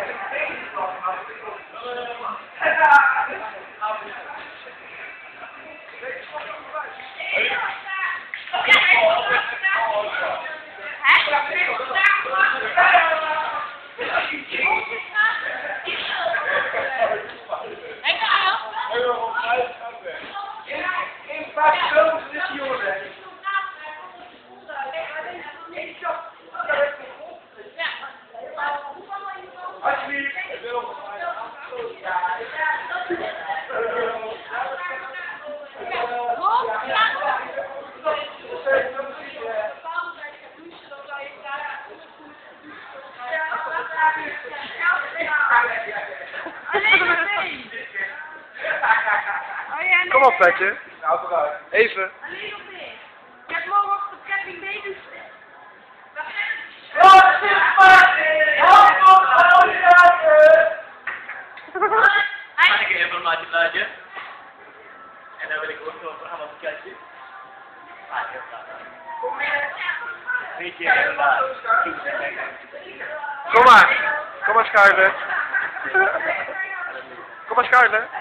Hey, I'll help you. Hey, I'll help you. In fact, those this unit. Kom op, Petje. Even. Alleen nog meer. Ik heb morgen op de camping meedoen. Kan ik een informatieblaadje? En dan wil ik ook nog een programma bekijken. Ah, heel graag. Weet je, inderdaad. Como Tomasz! Tomasz Karle! Tomasz Karle!